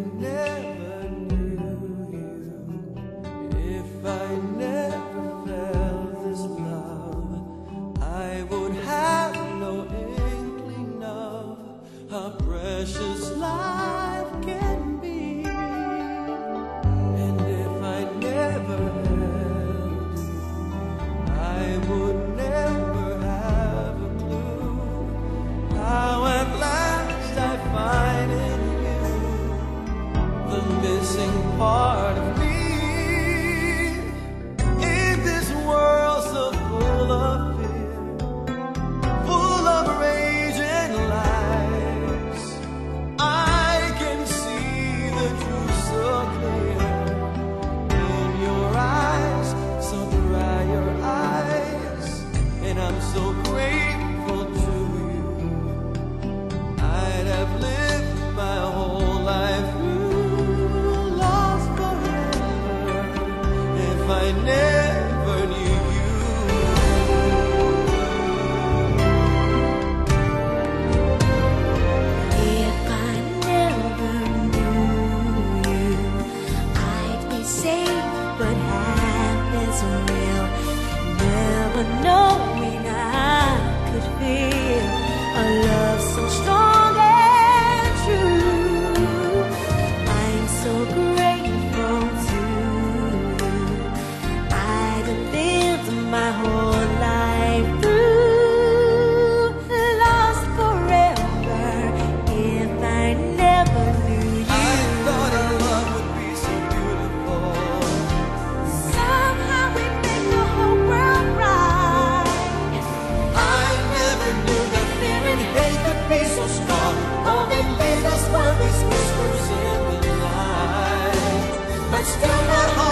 never part of me. In this world so full of fear Full of rage and lies I can see the truth so clear. In your eyes, so dry your eyes And I'm so grateful. Lord.